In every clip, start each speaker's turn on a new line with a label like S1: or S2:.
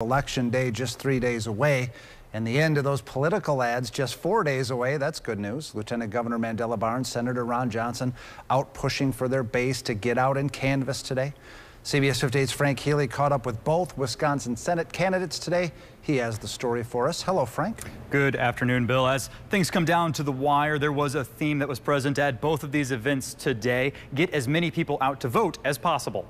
S1: Election day just three days away, and the end of those political ads just four days away. That's good news. Lieutenant Governor Mandela Barnes, Senator Ron Johnson out pushing for their base to get out and canvass today. CBS 58's Frank Healy caught up with both Wisconsin Senate candidates today. He has the story for us. Hello, Frank.
S2: Good afternoon, Bill. As things come down to the wire, there was a theme that was present at both of these events today. Get as many people out to vote as possible.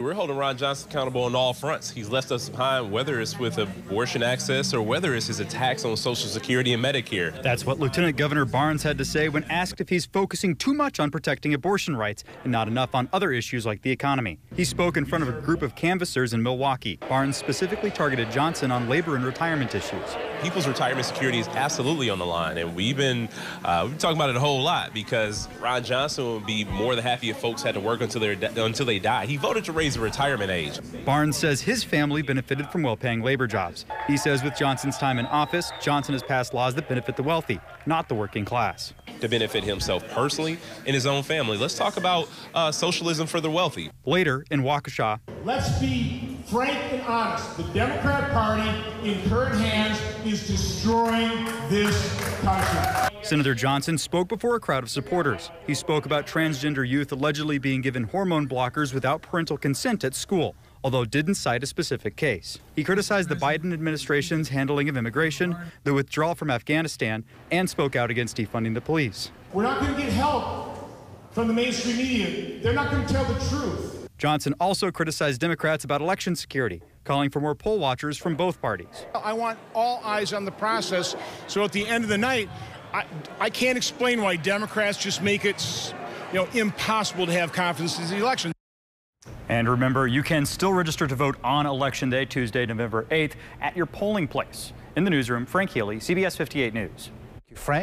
S3: We're holding Ron Johnson accountable on all fronts. He's left us behind, whether it's with abortion access or whether it's his attacks on Social Security and Medicare.
S2: That's what Lieutenant Governor Barnes had to say when asked if he's focusing too much on protecting abortion rights and not enough on other issues like the economy. He spoke in front of a group of canvassers in Milwaukee. Barnes specifically targeted Johnson on labor and retirement issues.
S3: People's retirement security is absolutely on the line, and we've been uh, we've been talking about it a whole lot because Ron Johnson would be more than happy if folks had to work until they until they die. He voted to raise raise the retirement age.
S2: Barnes says his family benefited from well paying labor jobs. He says with Johnson's time in office, Johnson has passed laws that benefit the wealthy, not the working class.
S3: To benefit himself personally and his own family. Let's talk about uh, socialism for the wealthy.
S2: Later in Waukesha,
S4: let's be frank and honest. The Democrat Party, in current hands, is destroying this country.
S2: Senator Johnson spoke before a crowd of supporters. He spoke about transgender youth allegedly being given hormone blockers without parental consent at school, although didn't cite a specific case. He criticized the Biden administration's handling of immigration, the withdrawal from Afghanistan, and spoke out against defunding the police.
S4: We're not going to get help from the mainstream media. They're not going to tell the truth.
S2: Johnson also criticized Democrats about election security, calling for more poll watchers from both parties.
S4: I want all eyes on the process so at the end of the night, I, I can't explain why Democrats just make it you know, impossible to have confidence in the election.
S2: And remember, you can still register to vote on Election Day, Tuesday, November 8th, at your polling place. In the newsroom, Frank Healy, CBS 58 News.
S1: Frank?